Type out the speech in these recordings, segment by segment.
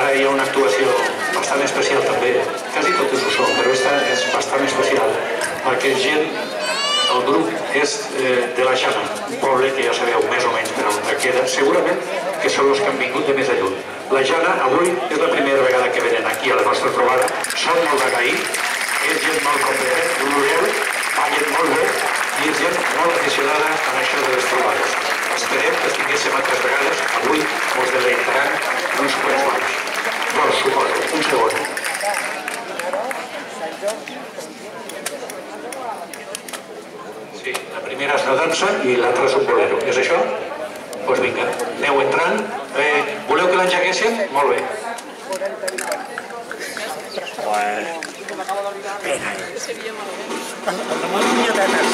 Ara hi ha una actuació bastant especial també, quasi totes ho són, però aquesta és bastant especial, perquè gent, el grup és eh, de la Jana, un poble que ja sabeu més o menys per on queda, segurament que són els que han vingut de més lluny. La Jana avui és la primera vegada que venen aquí a la nostra trobada, són molt d'agrair, és gent molt competent, l'Uriel, ballen molt bé. I és gent molt aficionada a això de les trobades. Esperem que altres vegades, avui us deleitaran uns quants balls. Dos, suposo, un segon. Sí, la primera és la dansa i l'altra és un bolero. És això? Doncs vinga, aneu entrant. Eh, voleu que l'engeguéssim? Molt bé. Ramon Punyetetes,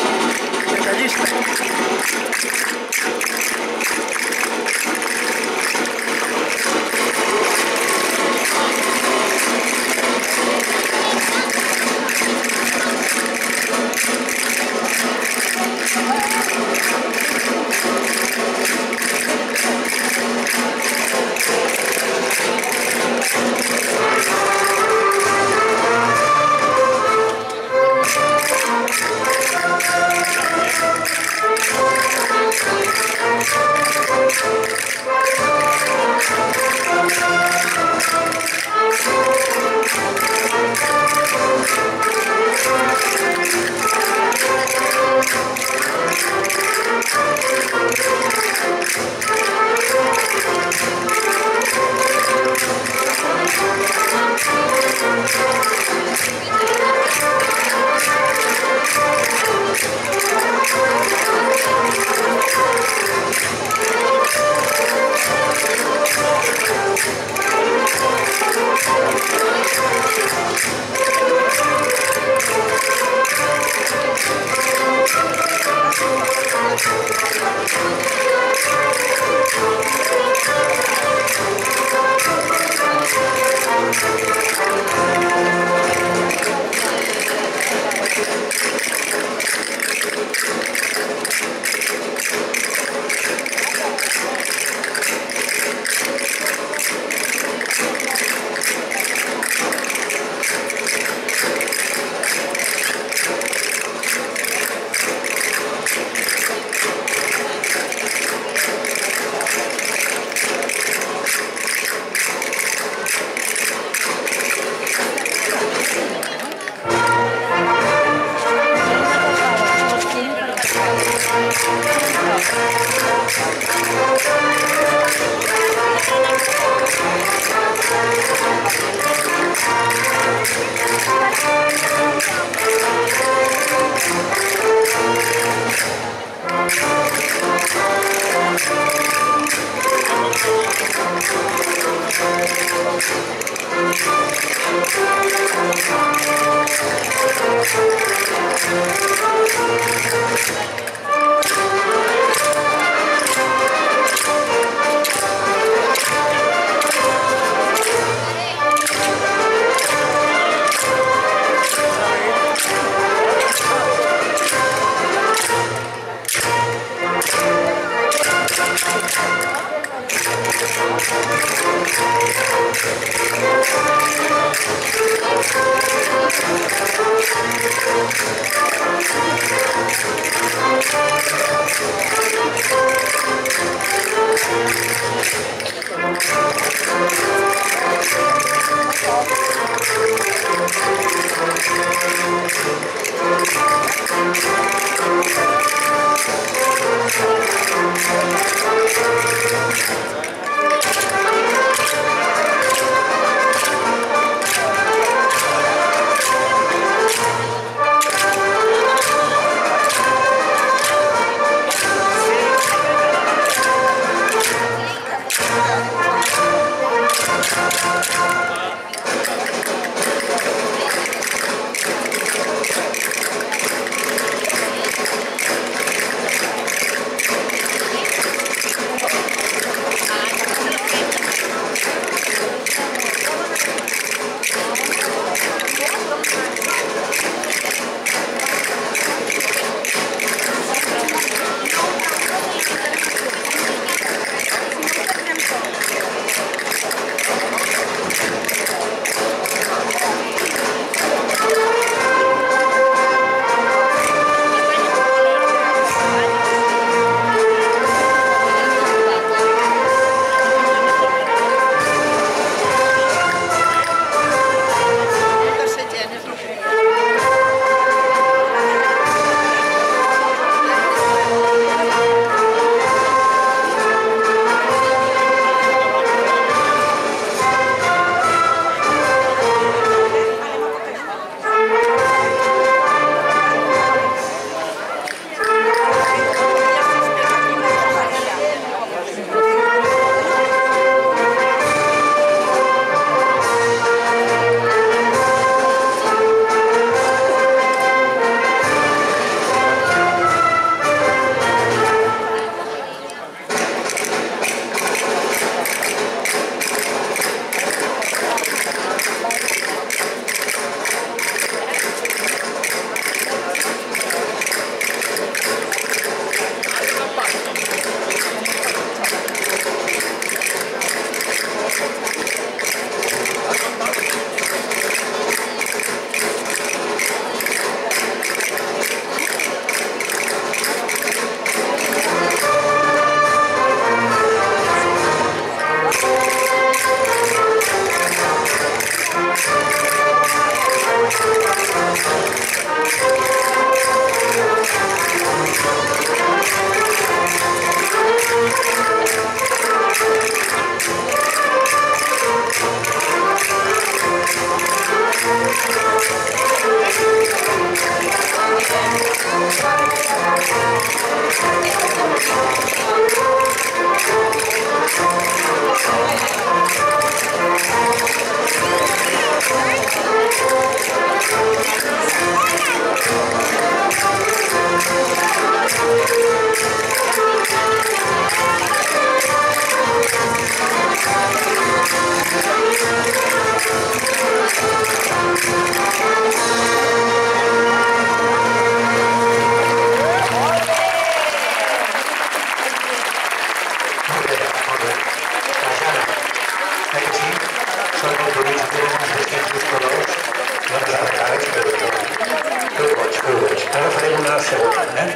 una segunda. ¿eh?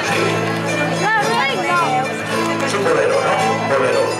Sí. ¿no?